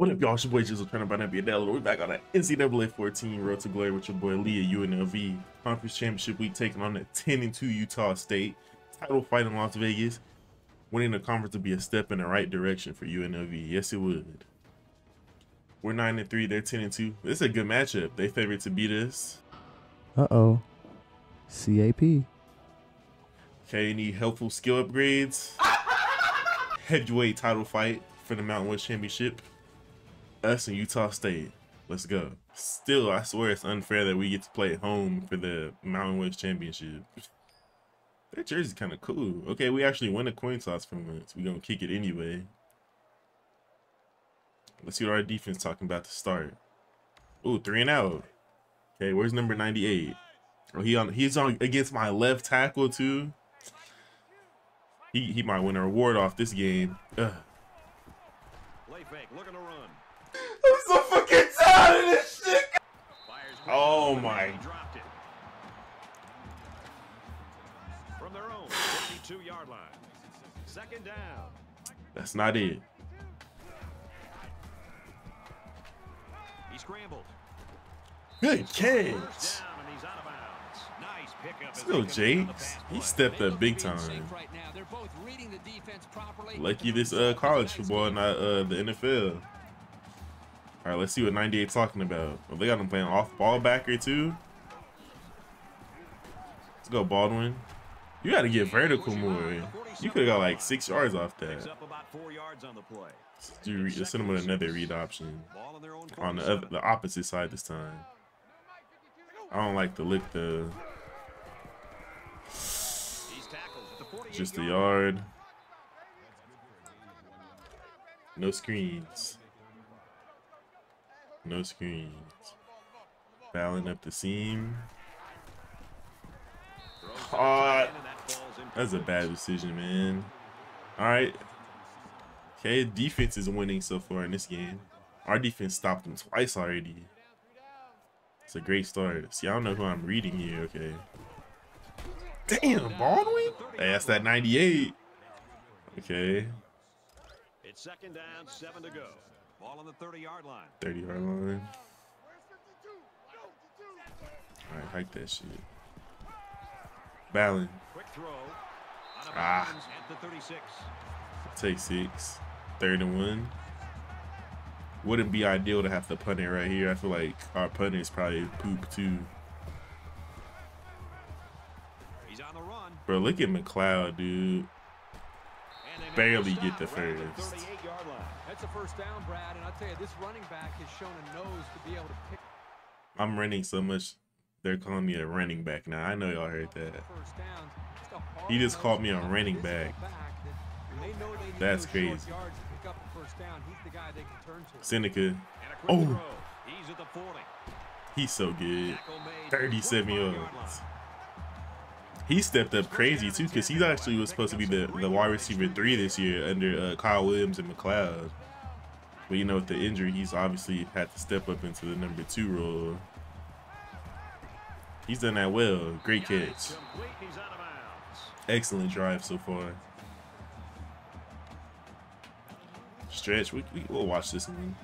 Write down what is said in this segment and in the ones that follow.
What up, y'all? It's your boy Jizzle, trying to buy NBA Delaware. We're back on that NCAA 14 Road to Glory with your boy Leah UNLV Conference Championship Week, taking on the 10 and 2 Utah State title fight in Las Vegas. Winning the conference would be a step in the right direction for UNLV. Yes, it would. We're 9 and 3, they're 10 and 2. This is a good matchup. They favored to beat us. Uh oh. CAP. Okay, any helpful skill upgrades. Heavyweight title fight for the Mountain West Championship. Us and Utah State. Let's go. Still, I swear it's unfair that we get to play at home for the Mountain West Championship. That jersey's kind of cool. Okay, we actually win a coin toss from it. So we gonna kick it anyway. Let's see what our defense talking about to start. Ooh, three and out. Okay, where's number 98? Oh, he on he's on against my left tackle too. He he might win a reward off this game. Ugh. Play fake, looking to run. I'm so tired of this. Oh my-. From their own 52-yard line. Second down. That's not it. He scrambled. Good catch. First down, and he's out of bounds. Nice pickup. Let's go, Jakes. He stepped up big time. Lucky this uh college football, not uh the NFL. All right, let's see what 98 talking about. Well, they got him playing off ball backer too. Let's go, Baldwin. You got to get vertical more. You could have got like six yards off that. up about four on. Let's, do, send him with another read option on their own on the other, the opposite side this time. I don't like to lick the He's tackled at the 48 just a yard. No screens. No screens. Fouling up the seam. Incomplete. That's a bad decision, man. All right. Okay, defense is winning so far in this game. Our defense stopped them twice already. It's a great start. See, I don't know who I'm reading here. Okay. Damn, Baldwin. Hey, that's that 98. Okay, It's second down, seven to go. Ball on the 30-yard line. 30 yard line. All right, hike that shit. Ballin. Quick throw. Out Ah. at the 36. Take six. Third and one. Wouldn't be ideal to have to punt it right here. I feel like our punter is probably poop too. He's on the run. Bro, look at McLeod, dude. Barely get the first. That's a first down, Brad, and I'll tell you, this running back has shown a nose to be able to pick I'm running so much. They're calling me a running back now. I know y'all heard that. He just called me a running back. That's crazy. Seneca, Oh. He's at the 40. he's so good. 37 45-yard yards. He stepped up crazy too, because he actually was supposed to be the, the wide receiver three this year under uh, Kyle Williams and McLeod. But you know, with the injury, he's obviously had to step up into the number two role. He's done that well. Great catch. Complete. He's out of bounds. Excellent drive so far. Stretch. We, we, we'll watch this one.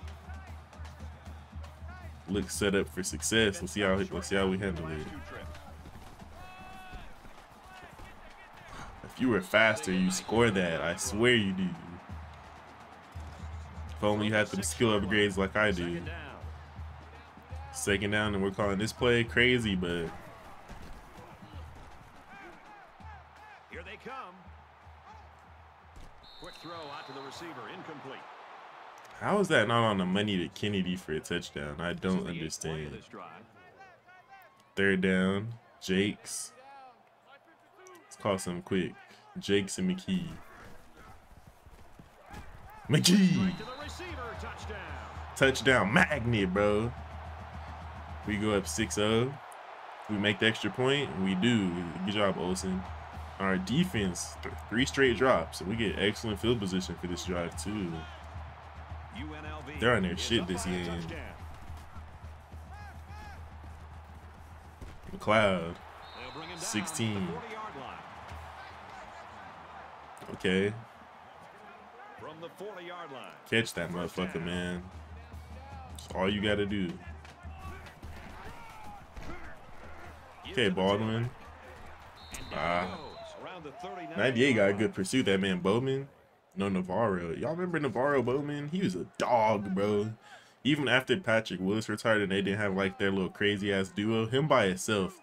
Look set up for success. Let's see how let's see how we handle it. Two trips. If you were faster, you score that. I swear you do. If only you had them skill upgrades like I do. Second down. And we're calling this play crazy, but Here they come. Quick throw out to the receiver. Incomplete. how is that not on the money to Kennedy for a touchdown? I don't the eighth play of understand. Third down, Jakes. Let's call some quick. Jakes and McKee. McKee! Right to the receiver. Touchdown. Magnet, bro. We go up 6-0. We make the extra point. We do. Good job, Olsen. Our defense, th- three straight drops. We get excellent field position for this drive, too. UNLV They're on their shit this by a game. touchdown. McLeod. They'll bring him down 16. at the 40-yard line. Okay. From the 40-yard line. Catch that motherfucker, man. all you gotta do. Okay, Baldwin. Ah. 98 got a good pursuit. That man Bowman. No NaVorro. Y'all remember NaVorro Bowman? He was a dog, bro. Even after Patrick Willis retired and they didn't have like their little crazy ass duo, him by himself,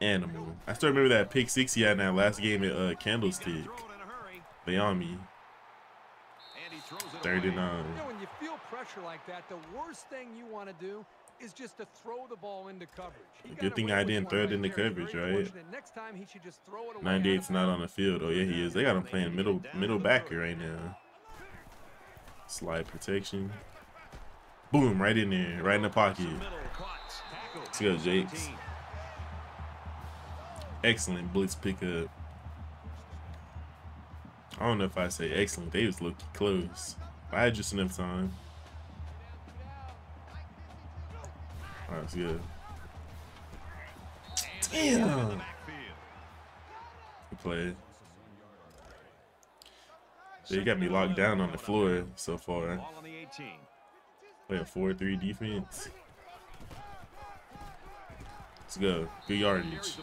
animal. I still remember that pick six he had in that last game at uh, Candlestick. They on me. 39. You know, when you feel pressure like that, the worst thing you want to do is just to throw the ball into coverage. He Good thing I didn't throw it right into. Coverage, right? Next time he should just throw it away 98's not on the field. Oh yeah, he is. They got him playing middle middle backer right now. Slide protection. Boom, right in there, right in the pocket. Let's go, Jakes. Excellent blitz pickup. I don't know if I say excellent. They was looking close. I had just enough time. All right, let's. Damn. Good play. They got me locked down on the floor so far. Ball on the 18. Play a 4-3 defense. Let's go. Good yardage.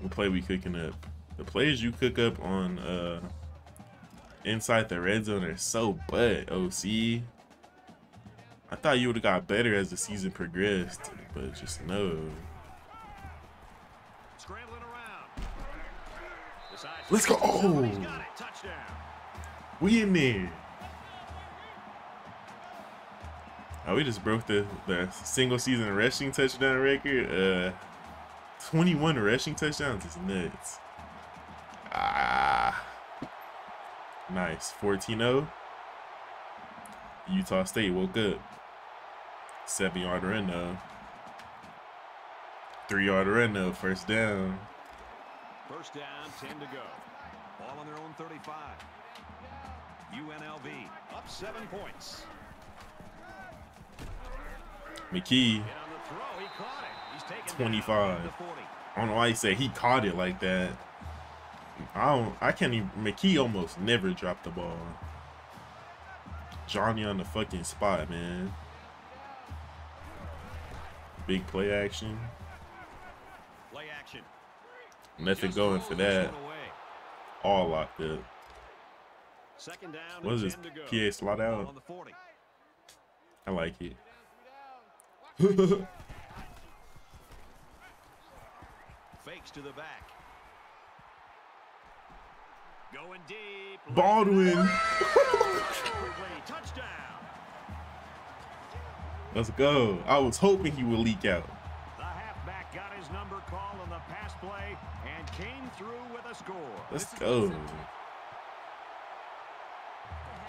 What play we cooking up? The plays you cook up on uh inside the red zone are so butt, OC. I thought you would have got better as the season progressed, but just no. Scrambling around. Let's go. Oh. got it. Touchdown. We in there. Oh, we just broke the, the single season rushing touchdown record. Uh 21 rushing touchdowns is nuts. Ah. Nice. 14-0. Utah State woke up. Seven yard run though. Three yard run though. First down. First down, 10 to go. Ball on their own 35. UNLV up seven points. McKee. And on the throw, he caught it. He's taken 25. down at the 40. I don't know why he said he caught it like that. I don't. I can't even. McKee almost never dropped the ball. Johnny on the fucking spot, man. Big play action. Play action. Nothing Just going for that. All locked up. Second down. What is this? 10 to go. PA slot Ball out? on the 40. I like it. Fakes to the back. Going deep. Baldwin. Touchdown. Let's go. I was hoping he would leak out. The halfback got his number call on the pass play and came through with a score. Let's go.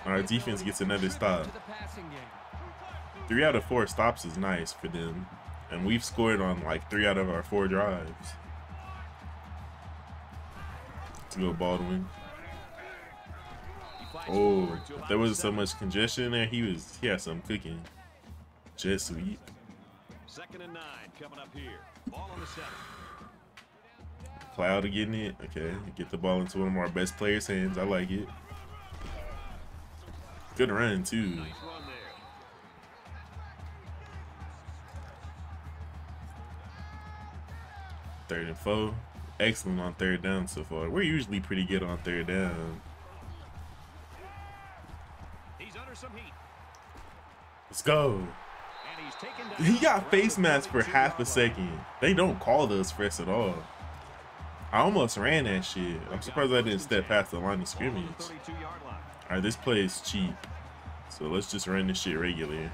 Our defense gets another stop. To the passing game. Three out of four stops is nice for them. And we've scored on like three out of our four drives. Go, Baldwin. Oh, there wasn't so much congestion in there, he was he had some cooking. Jet sweep. Second and nine coming up here. Ball on the seven. Cloud getting it. Okay, get the ball into one of our best players' hands. I like it. Good run too. Nice run. Third and four. Excellent on third down so far. We're usually pretty good on third down. He's under some heat. Let's go. And he's taken down He got face the mask for half a second. They don't call those us at all. I almost ran that shit. I'm surprised I didn't step past the line of Ball on the scrimmage. Alright, this play is cheap. So let's just run this shit regular.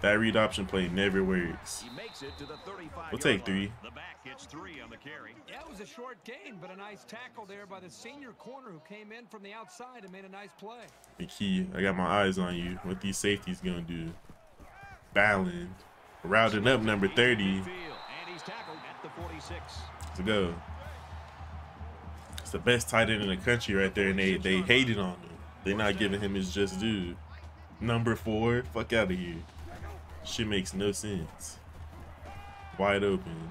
That read option play never works. He makes it to the 35 We'll take three. The back gets three on the carry. Yeah, it was a short gain, but a nice tackle there by the senior corner who came in from the outside and made a nice play. The key, I got my eyes on you. What these safeties gonna do? Balin. Routing up number 30 Midfield, And he's tackled at the 46. to go. It's the best tight end in the country right there, and they, they hated on him. They're not giving him his just due. Number four, fuck out of here. Shit makes no sense. Wide open.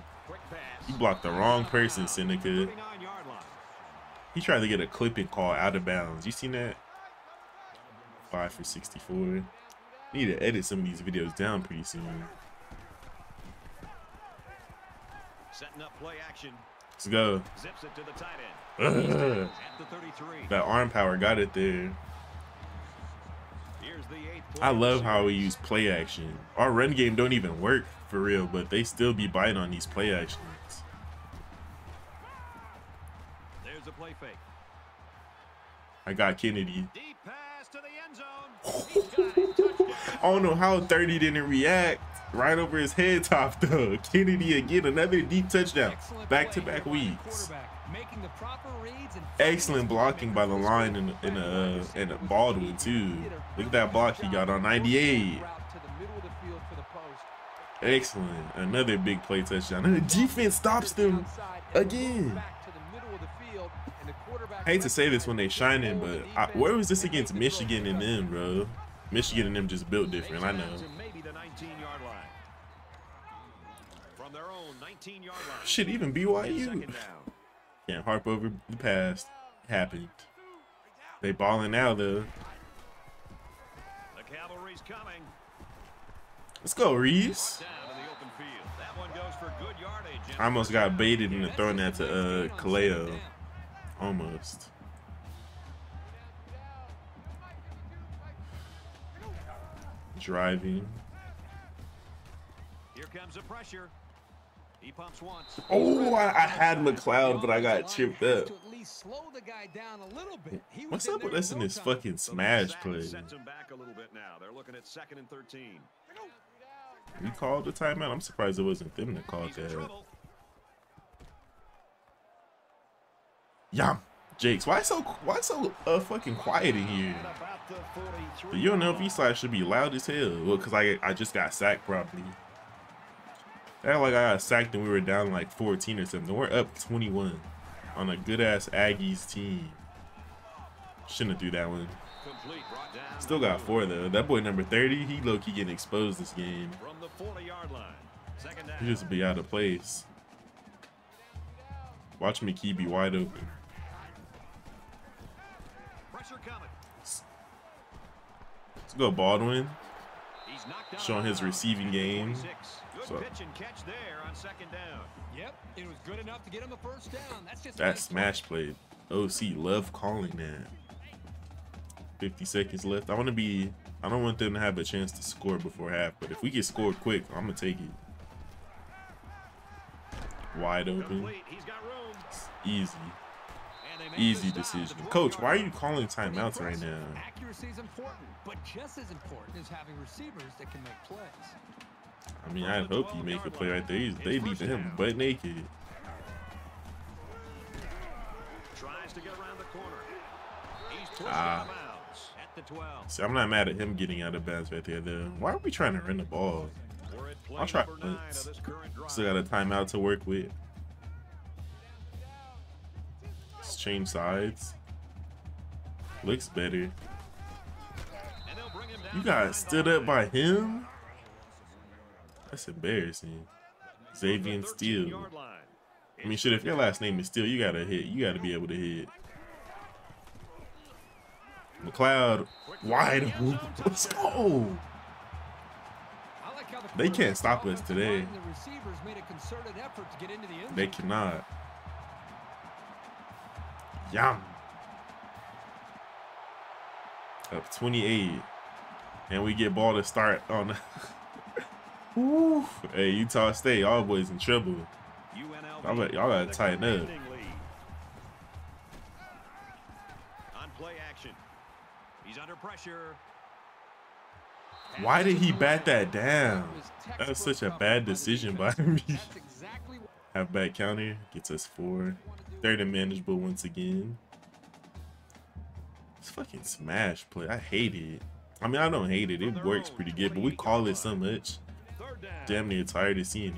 You blocked the wrong person, Seneca. He tried to get a clipping call out of bounds. You seen that? Five for 64. Need to edit some of these videos down pretty soon. Setting up play action. Let's go. Zips it to the tight end. At the 33. That arm power got it there. I love how we use play action. Our run game don't even work for real, but they still be biting on these play actions. There's a play fake. I got Kennedy. Deep pass to the end zone. He's got it. Touchdown. I don't know how 30 didn't react. Right over his head top though. Kennedy again, another deep touchdown. Back to back here by the weeks. Quarterback, making the proper reads and Excellent blocking by the line and and uh and Baldwin too. Look at that block he got on 98. Excellent. Another big play touchdown. And the defense stops them again. I hate to say this when they shining, but I, where was this against Michigan and them, bro? Michigan and them just built different. I know. To maybe the 19-yard line. From their own 19-yard line. Shit, even BYU. Can't harp over the past. Happened. They balling now though. The cavalry's coming. Let's go, Reese. Down in the open field. That one goes for good yardage. and I almost got baited into throwing that to uh Kaleo. Almost. Driving. Here comes the pressure. He pumps once. Oh, I, I had McLeod, but I got chipped up. What's up with us in this fucking smash sack play? Sets him back a little bit now. They're looking at second and 13. We called the timeout. I'm surprised it wasn't them that called that. trouble. Yum. Jakes, why so why so uh fucking quiet in here? About the 43 The UNLV side should be loud as hell. Well, cause I I just got sacked probably. Act like I got sacked and we were down like 14 or something. We're up 21 on a good ass Aggies team. Shouldn't do that one. Still got four though. That boy number 30, he low key getting exposed this game. from the 40-yard line. Second down. He just be out of place. Watch McKee be wide open. Let's go Baldwin. Showing his receiving game. 46. Good So- pitch and catch there on second down. Yep, it was good enough to get him a first down. That's just That smash play. OC love calling that. 50 seconds left. I want to be. I don't want them to have a chance to score before half, but if we get scored quick, I'm gonna take it. Wide open, Complete. He's got room. easy, And they make easy the stop at decision. Coach, why are you calling timeouts right now? Accuracy is important, but just as important is having receivers that can make plays. I mean, I hope he make a play right there. He's, they beat him butt naked. Tries to get around the corner. He's Ah. out of bounds at the 12. See, I'm not mad at him getting out of bounds right there, though. Why are we trying to run the ball? We're at play I'll try number punts. of this current drive. Still got a timeout to work with. Let's change sides. Looks better. And they'll bring him down You got stood up by him? That's embarrassing. Xavier Steele. I mean, shit, if your last name is Steele, you gotta hit. You gotta be able to hit. McLeod, wide open. Let's go. I like how the They can't stop us today. line and The receivers made a concerted effort to get into the end They cannot. Yum. Up 28. And we get ball to start on. Woo. Hey, Utah State, all boys in trouble. Y'all got- y'all gotta tighten up. On play action. He's under pressure. Why did he bat that down? It was That was such a bad decision by me. That's exactly what Halfback counter gets us four. Third and manageable once again. It's fucking smash play. I hate it. I mean, I don't hate it. It works pretty good, but we call it so much. Damn near tired of seeing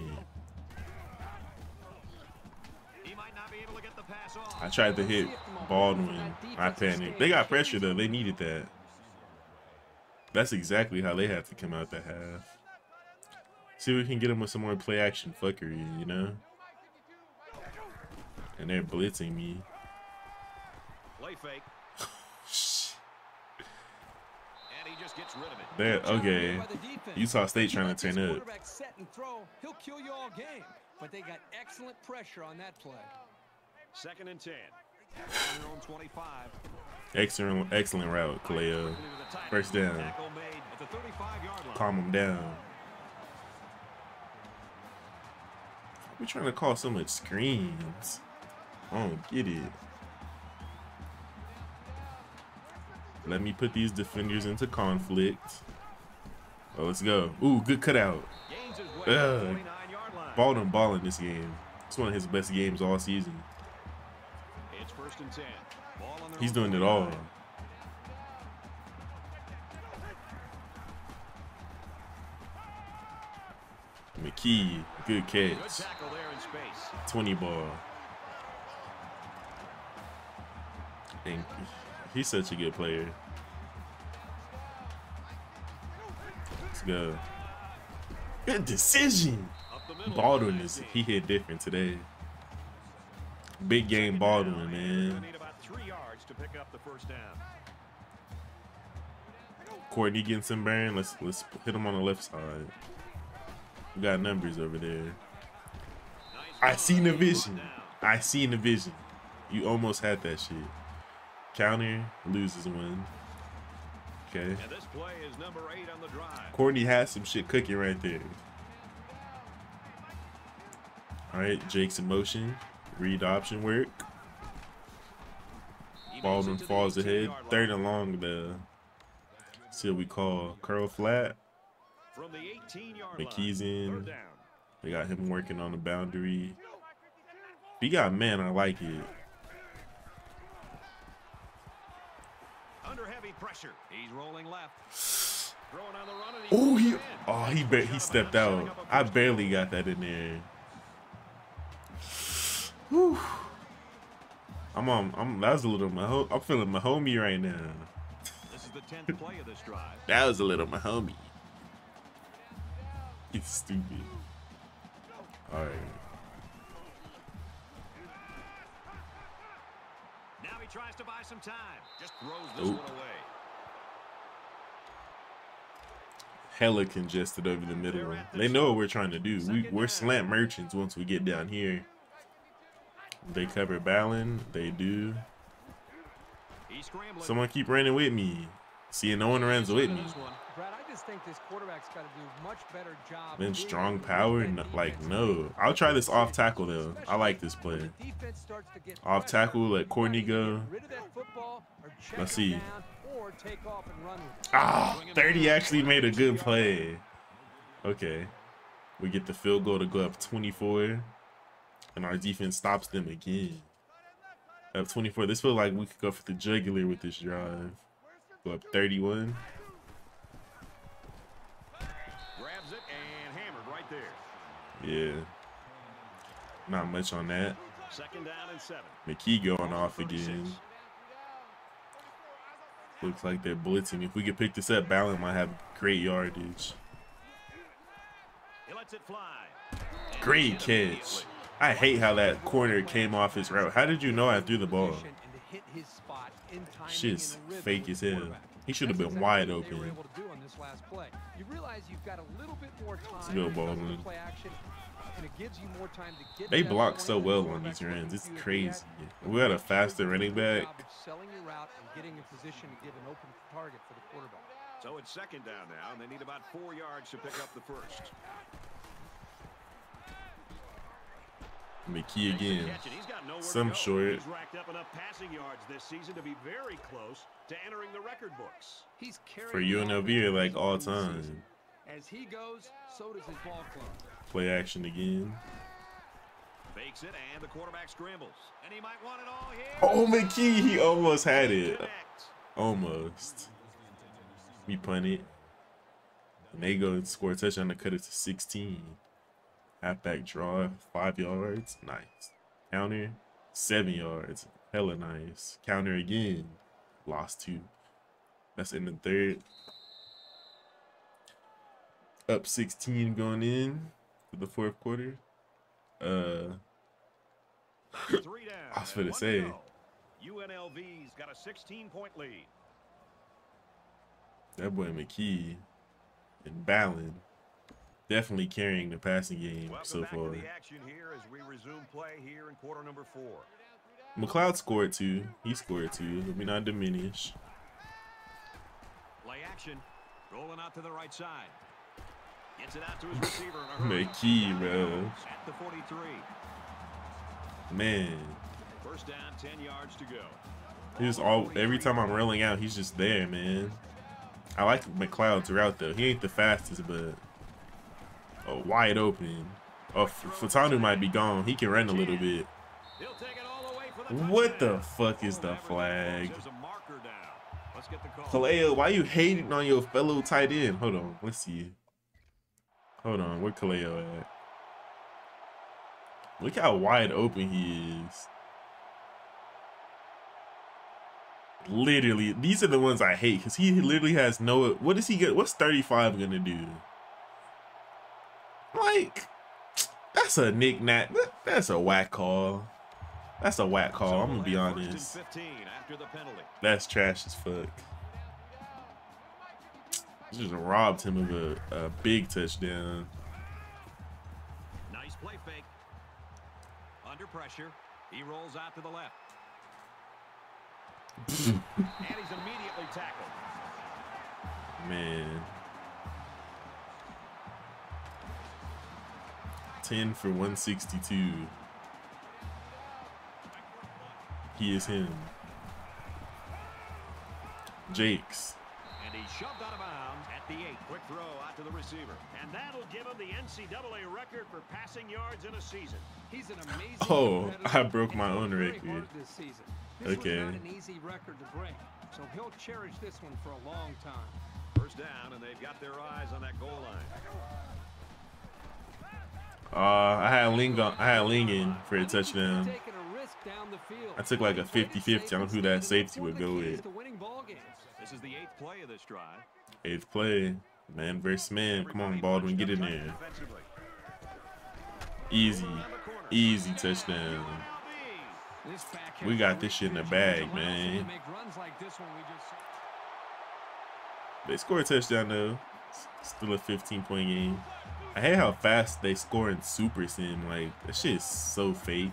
pass. I tried to hit Baldwin. I panicked. They got pressure though. They needed that. That's exactly how they have to come out the half. See if we can get them with some more play action fuckery, you know? And they're blitzing me. Play fake. Just gets rid of it. There, okay. by the. Utah State trying to his turn up. set and throw. He'll kill you all game. But they got excellent pressure on that play. Second and 10. On their own 25. Excellent, excellent route, Kaleo. First down. Tackle made at the 35-yard line. Calm him down. We trying to call so much screens. I don't get it. Let me put these defenders into conflict. Oh, let's go. Ooh, good cutout. Gains his way to the Ugh. 49-yard line. This game. It's one of his best games all season. It's first and 10. Ball on their He's doing it all. 49. McKee, good catch. tackle there in space. 20 ball. And he's such a good player. Let's go. Good decision. Baldwin is he hit different today. Big game Baldwin, man. Need about three yards to pick up the first down. Courtney getting some burn. Let's let's hit him on the left side. We got numbers over there. I seen the vision. I seen the vision. You almost had that shit. Counter loses one. Okay. And this play is number eight on the drive. Courtney has some shit cooking right there. All right, Jake's in motion. Read option work. Baldwin it to the falls ahead. Third and long. The see what we call curl flat. From the 18-yard. McKee's in. They got him working on the boundary. If he got man, I like it. Under heavy pressure. He's rolling left. Throwing on the run Oh, he throws it in. oh he ba- he stepped out. I barely got that in there. Whew. I'm on. I'm. That was a little. Maho- I'm feeling my homie right now. This is the 10th play of this drive. That was a little my homie. He's stupid. All right. Tries to buy some time. Just throws this Oop. one away. Hella congested over the middle. They know what we're trying to do. We, we're slant merchants once we get down here. They cover Ballin. They do. Someone keep running with me. See, no one runs with me. This one. Brad, I just think this quarterback's got to do much better job. Then strong power, like no. I'll try this off tackle though. I like this play. When the defense starts to get Off tackle, let Courtney go. get rid of that football or check Let's see. down or take off and run with it. Ah, 30 actually made a good play. Okay. We get the field goal to go up 24. And our defense stops them again. Up 24. This feels like we could go for the jugular with this drive. Go up 31. Grabs it and hammered right there. Yeah. Not much on that. Second down and seven. McKee going off again. Looks like they're blitzing. If we could pick this up, Ballin might have great yardage. He lets it fly. Great catch. I hate how that corner came off his route. How did you know I threw the ball? Position and to hit his spot in timing Shit's and the rhythm fake as hell. He should have been exactly wide what They were open. able to do on this last play. You realize you've got a little bit more time go, because of the Baldwin. play action, and it gives you more time to get They block so well on these runs. It's for you to crazy. We got a faster running back. Selling your route and getting in position to get an open target for the quarterback. So it's second down now, and they need about four yards to pick up the first. McKee again. Catch it. He's got nowhere to Some go. short. He's racked up enough passing yards this season to be very close to entering the record books. He's For UNLV, like all this season. time. As he goes, so does his ball club. Play action again. Fakes it, and the quarterback scrambles. And he might want it all here. Oh, McKee, he almost had it. Almost. We punt it. And they go and score a touchdown to cut it to 16. Halfback draw, five yards. Nice. Counter, seven yards. Hella nice. Counter again. Lost two. That's in the third. Up 16 going in for the fourth quarter. Uh, Three down. I was one say. UNLV's got a 16-point lead. That boy McKee and Ballin definitely carrying the passing game Welcome so far. the action here as we resume play here in quarter number four. McLeod scored two. He scored two. Let me not diminish. Play action. Rolling out to the right side. McKee, bro. At the 43. Man, First down, 10 yards to go. he's all every time I'm rolling out, he's just there, man. I like McLeod's route though. He ain't the fastest, but oh, wide open. Oh, Fatanu might be gone. He can run a little bit. He'll take it all the way for the What the fuck is the flag? There's a marker down. Let's get the call. Kaleo, why you hating on your fellow tight end? Hold on, let's see. Hold on, where Kaleo at? Look how wide open he is. Literally, these are the ones I hate because he literally has no. What is he get? What's 35 gonna do? Like, that's a knick-knack. that- That's a whack call. That's a whack call. I'm gonna be honest. 15 after the penalty. That's trash as fuck. Just robbed him of a, a big touchdown. Nice play fake. Under pressure. He rolls out to the left. and he's immediately tackled. Man. 10 for 162. He is him. Jakes. And he's shoved out of bounds at the eight. Quick throw out to the receiver. And that'll give him the NCAA record for passing yards in a season. He's an amazing Oh, I broke my own record. This season. This Okay. was not an easy record to break, so he'll cherish this one for a long time. First down, and they've got their eyes on that goal line. Uh, I had Ling on, I had Ling in for a touchdown. A risk down the field. I took like a He played 50-50 on safe who that safety would go with. To winning ball games. This is the eighth play of this drive. Eighth play. Man versus man. Come on, Baldwin, get in there. Easy. Easy touchdown. We got this shit in the bag, vision, allows him to man. make runs like this one we just saw. They score a touchdown though. Still a 15 point game. I hate how fast they score in Super Sim. Like that shit is so fake.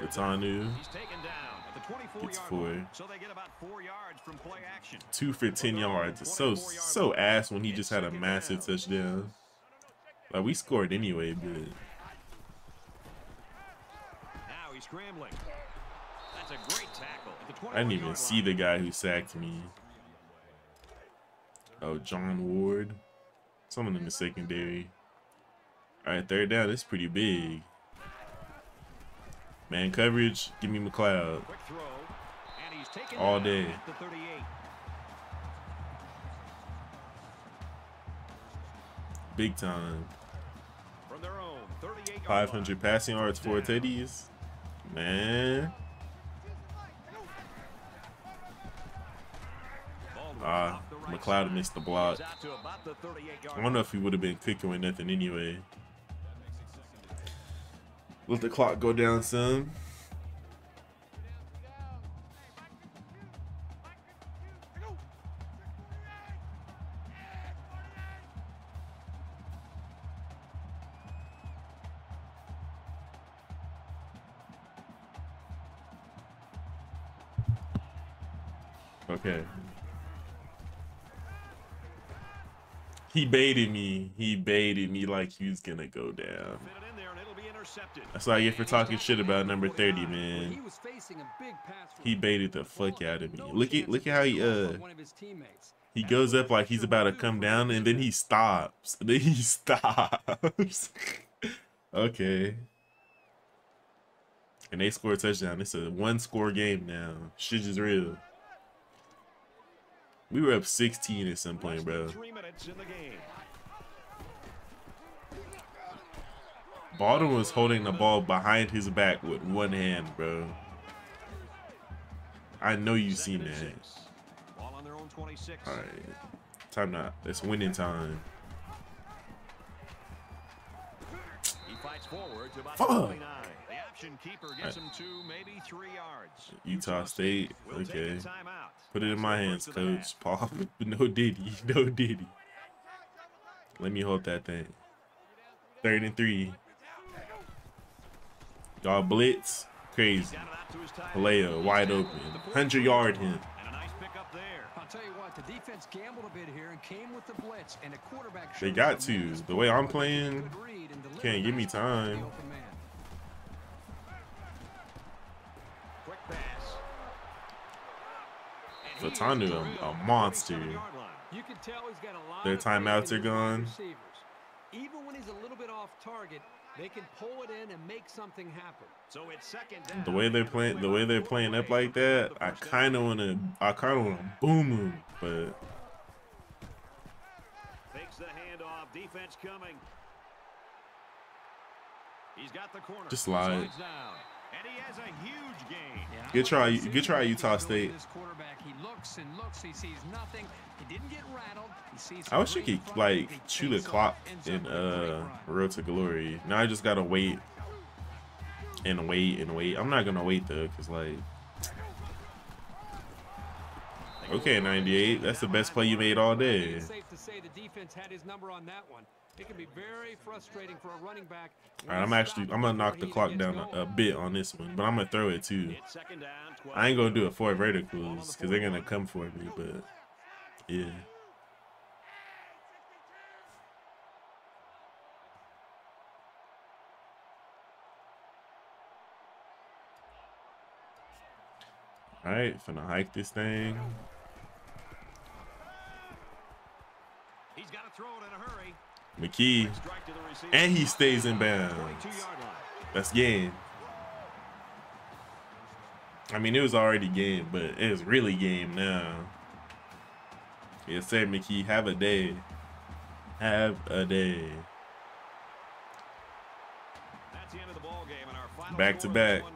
Fatanu. Gets yard four. So they get about four yards from play action. Two for 10 yards. It's so so ass when he just had a massive touchdown. Like we scored anyway, but Now he's scrambling. That's a great tackle at the 21 I didn't even see the guy who sacked me. Oh, John Ward. Someone in the secondary. Alright, third down. It's pretty big. Man coverage, give me McLeod. Throw. And he's taken All day. at the 38. Big time. From their own 38 yard 500 passing yards for Teddy's. Man. Ah, McLeod missed the block. I don't know if he would have been cooking with nothing anyway. Let the clock go down some. Okay. He baited me. He baited me like he was gonna go down. That's what I get for talking shit about number 30, man. He was facing a big pass He baited the fuck out of me. Look at look at how he uh one of his teammates. he goes up like he's about to come down and then he stops. Then he stops. okay. And they score a touchdown. It's a one score game now. Shit is real. We were up 16 at some point, bro. Three minutes in the game. Baldwin was holding the ball behind his back with one hand, bro. I know you seen that. six. Ball on their own 26. All right, time not. It's winning time. He fights forward to about Fuck. 29. The Possession keeper gets him two, maybe three yards. Utah State. Okay. Put it in my hands, First of the coach. Paul. No diddy. No diddy. Let me hold that thing. Third and three. Y'all blitz. Crazy. Kaleo wide open. 100 yard him. They got to. The way I'm playing, can't give me time. Quick Fatanu, a- a monster. Their timeouts are gone. Even when he's a little bit off target, they can pull it in and make something happen. So it's second down. The way they're playing, the way they're playing up like that, I kind of want to, I kind of want to boom them, but Fakes the handoff. Defense coming. He's got the corner. Just slide. Slides. And he has a huge gain. Yeah, I Good try- to good try, Utah State. This quarterback, he looks and looks, he sees nothing. He didn't get rattled. He sees I wish you could front of him. like He chew the clock in a uh run. Road to Glory. Now I just gotta wait and wait and wait. I'm not gonna wait though, cause like, okay, 98. That's the best play you made all day. It's safe to say the defense had his number on that one. It can be very frustrating for a running back. All right, I'm actually, I'm gonna knock the clock down a, a bit on this one, but I'm gonna throw it too. It's second down. 12 I ain't gonna do it four verticals, cause they're gonna come for me. But yeah, all right, finna hike this thing. He's got to throw it in a hurry. McKee, Strike to the receiver. and he stays in bounds. That's game. I mean, it was already game, but it's really game now. Yes, sir, McKee. Have a day. Have a day. That's the end of the ball game and our final Back to score of this back.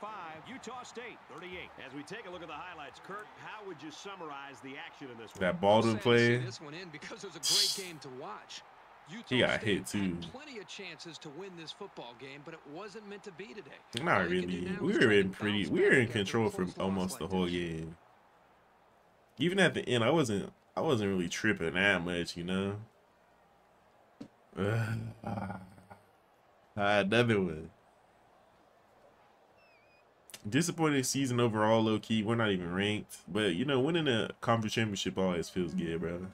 One, UNLV 45, Utah State 38. As we take a look at the highlights, Kurt, how would you summarize the action in this one? That Baldwin Sad to see play. This one in because it was a great game to watch. Utah He got State hit, too. Had plenty of chances to win this football game, but it wasn't meant to be today. Not All you can do really. We were in pretty. We were in control for almost the whole this. game. Even at the end, I wasn't. I wasn't really tripping that much, you know. ah, another one. Disappointing season overall, low key. We're not even ranked, but you know, winning a conference championship always feels good, bro.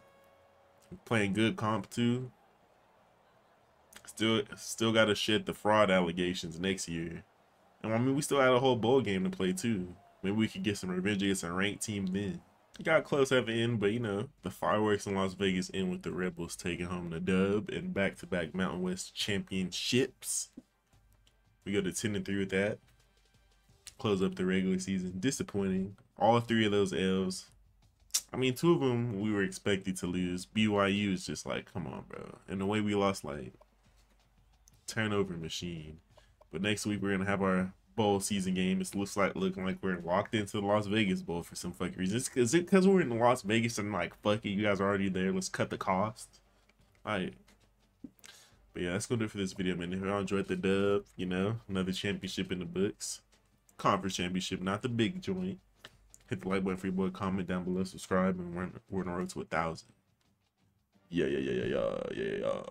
Playing good comp too. Still, still got to shed the fraud allegations next year. And I mean, we still had a whole bowl game to play too. Maybe we could get some revenge against a ranked team then. Got close at the end, but you know, the fireworks in Las Vegas end with the Rebels taking home the dub and back-to-back Mountain West championships. We go to 10 and 3 with that. Close up the regular season. Disappointing. All three of those L's. I mean, two of them we were expected to lose. BYU is just like, come on, bro. And the way we lost, like, turnover machine. But next week we're gonna have our bowl season game. It looks like looking like we're locked into the Las Vegas Bowl for some fucking reason. Is, it because we're in Las Vegas and like fuck it, you guys are already there. Let's cut the cost. Alright. But yeah, that's gonna do it for this video, man. If y'all enjoyed the dub, you know, another championship in the books. Conference championship, not the big joint. Hit the like button for your boy, comment down below, subscribe, and we're, we're on the road to a thousand. Yeah, yeah, yeah, yeah, yeah, yeah, yeah.